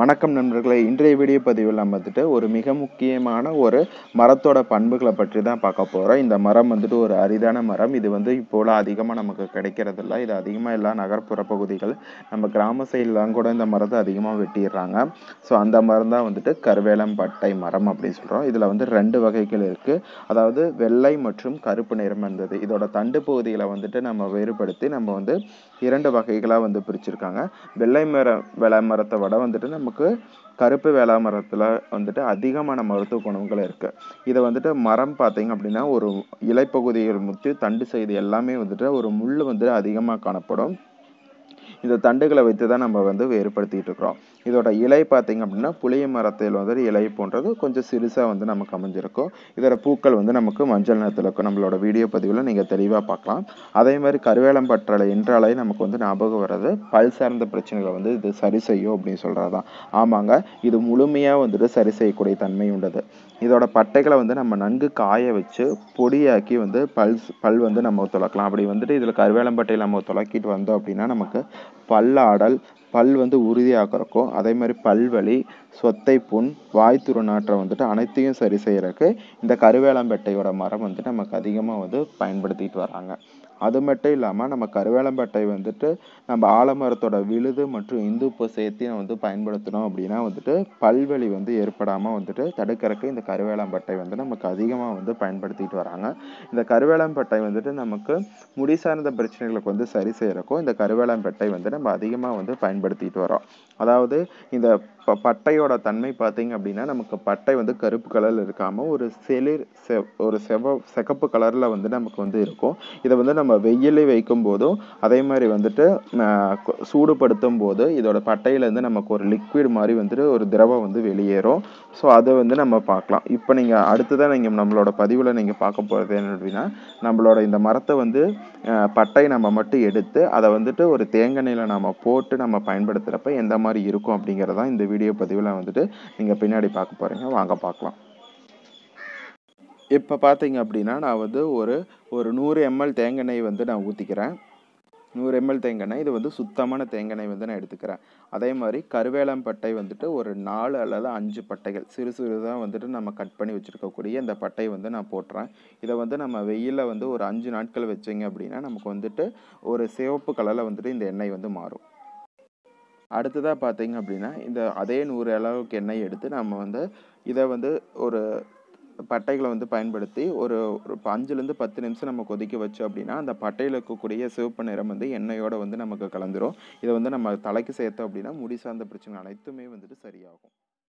வணக்கம் நண்பர்களே. இன்றைய வீடியோ பதிவில் நம்ம வந்துட்டு ஒரு மிக முக்கியமான ஒரு மரத்தோட பண்புகளை பற்றி தான் பார்க்க போகிறோம் இந்த மரம் வந்துட்டு ஒரு அரிதான மரம். இது வந்து இப்போலாம் அதிகமாக நமக்கு கிடைக்கிறதில்ல. இது அதிகமாக எல்லா நகர்ப்புற பகுதிகள் நம்ம கிராம சைட்லாம் கூட இந்த மரத்தை அதிகமாக வெட்டிடுறாங்க. ஸோ அந்த மரம் தான் வந்துட்டு கருவேலம்பட்டை மரம் அப்படின்னு சொல்கிறோம் இதில் வந்து ரெண்டு வகைகள் இருக்குது அதாவது வெள்ளை மற்றும் கருப்பு நிறம் இருந்தது இதோட தண்டு பகுதிகளை வந்துட்டு நம்ம வேறுபடுத்தி நம்ம வந்து இரண்டு வகைகளாக வந்து பிரிச்சிருக்காங்க. வெள்ளை மர வேள மரத்தை விட வந்துட்டு நமக்கு கருப்பு வேளா மரத்தில் வந்துட்டு அதிகமான மருத்துவ குணங்கள் இருக்குது இதை வந்துட்டு மரம் பார்த்தீங்க அப்படின்னா ஒரு இலைப்பகுதிகள் முத்தி தண்டு செய்து எல்லாமே வந்துட்டு ஒரு முள் வந்துட்டு அதிகமாக காணப்படும். இந்த தண்டுகளை வைத்து தான் நம்ம வந்து வேறுபடுத்திகிட்டு இருக்கிறோம். இதோட இலை பார்த்தீங்க அப்படின்னா புளிய மரத்தில் வந்து இலை போன்றது கொஞ்சம் சிறுசாக வந்து நமக்கு அமைஞ்சிருக்கும். இதோட பூக்கள் வந்து நமக்கு மஞ்சள் நிறத்தில் இருக்கும். நம்மளோட வீடியோ பதிவில் நீங்கள் தெளிவாக பார்க்கலாம். அதே மாதிரி கருவேலம்பற்றலை என்றாலே நமக்கு வந்து ஞாபகம் வர்றது பல் சார்ந்த பிரச்சனைகளை வந்து இது சரி செய்யும் அப்படின்னு சொல்கிறது தான் ஆமாங்க இது முழுமையாக வந்துட்டு சரி செய்யக்கூடிய தன்மை உண்டது. இதோட பட்டைகளை வந்து நம்ம நன்கு காய வச்சு பொடியாக்கி வந்து பல் பல் வந்து நம்ம துளக்கலாம். அப்படி வந்துட்டு இதில் கருவேலம்பட்டையில் நம்ம துளக்கிட்டு வந்தோம் அப்படின்னா நமக்கு பல்லாடல் பல் வந்து உறுதியாகிறக்கும். அதே மாதிரி பல்வலி சொத்தை புண் வாய்த்துரு துருநாற்றம் வந்துட்டு அனைத்தையும் சரி செய்யறதுக்கு இந்த கருவேலம்பட்டையோட மரம் வந்துட்டு நமக்கு அதிகமாக வந்து பயன்படுத்திட்டு வராங்க. அது மட்டும் இல்லாமல் நம்ம கருவேலம்பட்டை வந்துட்டு நம்ம ஆலமரத்தோட விழுது மற்றும் இந்துப்பு சேர்த்து வந்து பயன்படுத்தினோம் அப்படின்னா வந்துட்டு பல்வலி வந்து ஏற்படாமல் வந்துட்டு தடுக்கிறதுக்கு இந்த கருவேலம்பட்டை வந்து நமக்கு அதிகமாக வந்து பயன்படுத்திட்டு வராங்க. இந்த கருவேலம்பட்டை வந்துட்டு நமக்கு முடி சார்ந்த பிரச்சனைகளுக்கு வந்து சரி செய்கிறக்கும் இந்த கருவேலம்பட்டை வந்து நம்ம அதிகமாக வந்து பயன்படுத்திட்டு வரோம் அதாவது இந்த இப்போ பட்டையோட தன்மை பார்த்தீங்க அப்படின்னா நமக்கு பட்டை வந்து கருப்பு கலரில் இருக்காமல் ஒரு செளிர் செ ஒரு செவ சிகப்பு கலரில் வந்து நமக்கு வந்து இருக்கும். இதை வந்து நம்ம வெயிலே வைக்கும் போதும் அதே மாதிரி வந்துட்டு சூடுபடுத்தும் போது இதோட பட்டையிலேருந்து நமக்கு ஒரு லிக்விட் மாதிரி வந்துட்டு ஒரு திரவம் வந்து வெளியேறும். ஸோ அதை வந்து நம்ம பார்க்கலாம். இப்போ நீங்கள் அடுத்ததான் நீங்கள் நம்மளோட பதிவில் நீங்கள் பார்க்க போகிறது என்ன அப்படின்னா நம்மளோட இந்த மரத்தை வந்து பட்டை நம்ம மட்டும் எடுத்து அதை வந்துட்டு ஒரு தேங்காய் தேங்காயில் நம்ம போட்டு நம்ம பயன்படுத்துகிறப்ப எந்த மாதிரி இருக்கும் அப்படிங்கிறதான் இந்த வீடியோ பதிவில் வந்துட்டு நீங்கள் பின்னாடி பார்க்க போகிறீங்க வாங்க பார்க்கலாம். இப்போ பார்த்தீங்க அப்படின்னா நான் வந்து ஒரு ஒரு நூறு எம்எல் தேங்காய் வந்து நான் ஊற்றிக்கிறேன் நூறு எம்எல் தேங்காய் இது வந்து சுத்தமான தேங்காய் வந்து நான் எடுத்துக்கிறேன். அதே மாதிரி கருவேலம் பட்டை வந்துட்டு ஒரு நாலு அல்லது அஞ்சு பட்டைகள் சிறு சிறுதாக வந்துட்டு நம்ம கட் பண்ணி வச்சுருக்கக்கூடிய இந்த பட்டை வந்து நான் போட்டுறேன். இதை வந்து நம்ம வெயிலில் வந்து ஒரு அஞ்சு நாட்கள் வச்சிங்க அப்படின்னா நமக்கு வந்துட்டு ஒரு சிவப்பு கலரில் வந்துட்டு இந்த எண்ணெய் வந்து மாறும். அடுத்ததாக பார்த்தீங்க அப்படின்னா இந்த அதே நூறு அளவுக்கு எண்ணெய் எடுத்து நம்ம வந்து இதை வந்து ஒரு பட்டைகளை வந்து பயன்படுத்தி ஒரு ஒரு அஞ்சுலேருந்து பத்து நிமிஷம் நம்ம கொதிக்க வச்சோம் அப்படின்னா அந்த பட்டையில் இருக்கக்கூடிய சிவப்பு நிறம் வந்து எண்ணெயோடு வந்து நமக்கு கலந்துரும். இதை வந்து நம்ம தலைக்கு சேர்த்தோம் அப்படின்னா முடி சார்ந்த பிரச்சனை அனைத்துமே வந்துட்டு சரியாகும்.